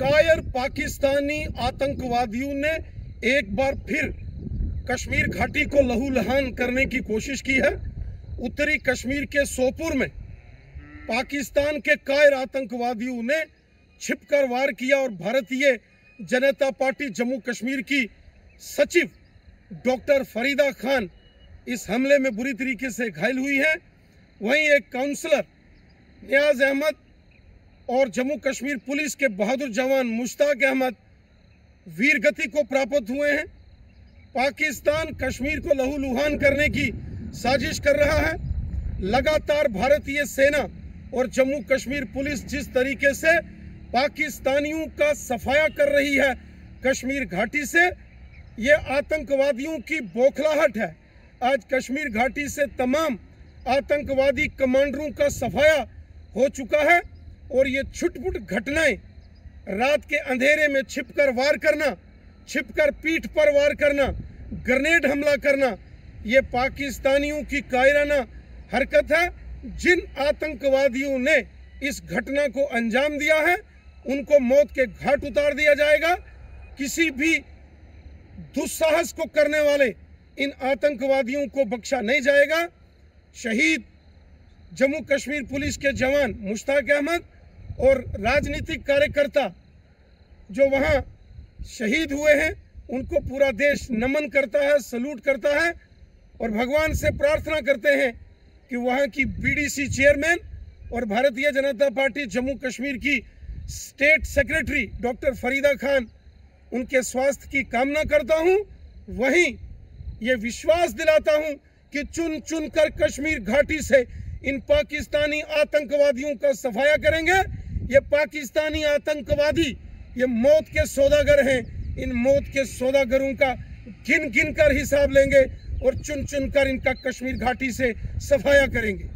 कायर पाकिस्तानी आतंकवादियों ने एक बार फिर कश्मीर घाटी को लहूलुहान करने की कोशिश की है। उत्तरी कश्मीर के सोपुर में पाकिस्तान के कायर आतंकवादियों ने छिपकर वार किया और भारतीय जनता पार्टी जम्मू कश्मीर की सचिव डॉक्टर फरीदा खान इस हमले में बुरी तरीके से घायल हुई है। वहीं एक काउंसलर नियाज अहमद और जम्मू कश्मीर पुलिस के बहादुर जवान मुश्ताक अहमद वीरगति को प्राप्त हुए हैं। पाकिस्तान कश्मीर को लहूलुहान करने की साजिश कर रहा है। लगातार भारतीय सेना और जम्मू कश्मीर पुलिस जिस तरीके से पाकिस्तानियों का सफाया कर रही है कश्मीर घाटी से, ये आतंकवादियों की बौखलाहट है। आज कश्मीर घाटी से तमाम आतंकवादी कमांडरों का सफाया हो चुका है। और ये छुटपुट घटनाएँ रात के अंधेरे में छिपकर वार करना, छिपकर पीठ पर वार करना, ग्रनेड हमला करना, ये पाकिस्तानियों की कायराना हरकत है। जिन आतंकवादियों ने इस घटना को अंजाम दिया है, उनको मौत के घाट उतार दिया जाएगा। किसी भी दुस्साहस को करने वाले इन आतंकवादियों को बख्शा नहीं जाएगा। शहीद जम्मू कश्मीर पुलिस के जवान मुश्ताक अहमद और राजनीतिक कार्यकर्ता जो वहाँ शहीद हुए हैं, उनको पूरा देश नमन करता है, सलूट करता है और भगवान से प्रार्थना करते हैं कि वहाँ की बीडीसी चेयरमैन और भारतीय जनता पार्टी जम्मू कश्मीर की state secretary doctor Farida Khan उनके स्वास्थ्य की कामना करता हूँ। वहीं ये विश्वास दिलाता हूँ कि चुन चुन कर कश्मीर घाटी से इन पाकिस्तानी आतंकवादियों का सफाया करेंगे। ये पाकिस्तानी आतंकवादी, ये मौत के सौदागर हैं। इन मौत के सौदागरों का गिन गिन कर हिसाब लेंगे और चुन चुन कर इनका कश्मीर घाटी से सफाया करेंगे।